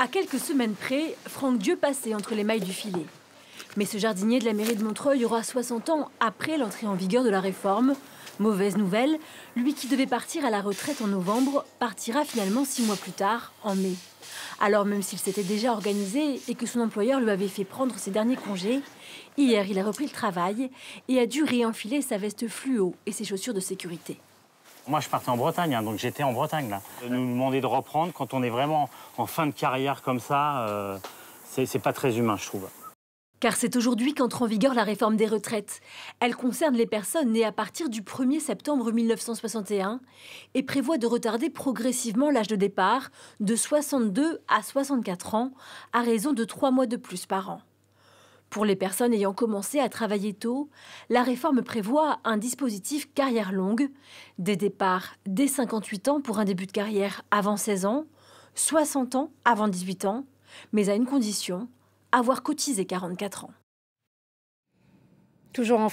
À quelques semaines près, Franck Dieu passait entre les mailles du filet. Mais ce jardinier de la mairie de Montreuil aura 60 ans après l'entrée en vigueur de la réforme. Mauvaise nouvelle, lui qui devait partir à la retraite en novembre partira finalement six mois plus tard, en mai. Alors même s'il s'était déjà organisé et que son employeur lui avait fait prendre ses derniers congés, hier il a repris le travail et a dû réenfiler sa veste fluo et ses chaussures de sécurité. Moi, je partais en Bretagne, hein, donc j'étais en Bretagne. Là. Nous demander de reprendre quand on est vraiment en fin de carrière comme ça, euh, c'est pas très humain, je trouve. Car c'est aujourd'hui qu'entre en vigueur la réforme des retraites. Elle concerne les personnes nées à partir du 1er septembre 1961 et prévoit de retarder progressivement l'âge de départ de 62 à 64 ans à raison de 3 mois de plus par an. Pour les personnes ayant commencé à travailler tôt, la réforme prévoit un dispositif carrière longue, des départs dès 58 ans pour un début de carrière avant 16 ans, 60 ans avant 18 ans, mais à une condition, avoir cotisé 44 ans. Toujours en France.